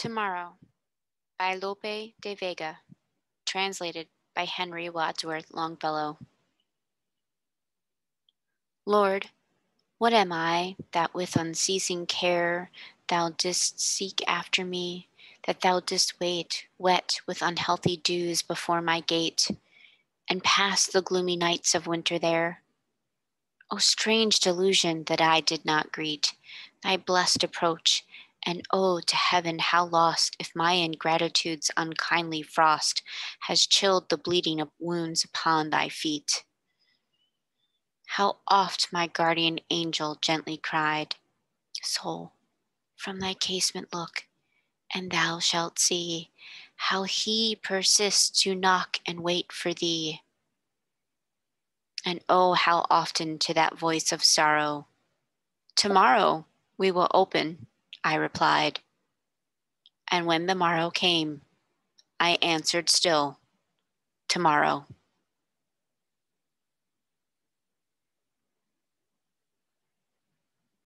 Tomorrow by Lope de Vega, translated by Henry Wadsworth Longfellow. Lord, what am I that with unceasing care thou didst seek after me, that thou didst wait, wet with unhealthy dews before my gate, and pass the gloomy nights of winter there? O strange delusion that I did not greet thy blessed approach and oh, to heaven, how lost if my ingratitude's unkindly frost has chilled the bleeding of wounds upon thy feet. How oft my guardian angel gently cried, Soul, from thy casement look, and thou shalt see how he persists to knock and wait for thee. And oh, how often to that voice of sorrow, Tomorrow we will open I replied. And when the morrow came, I answered still, Tomorrow.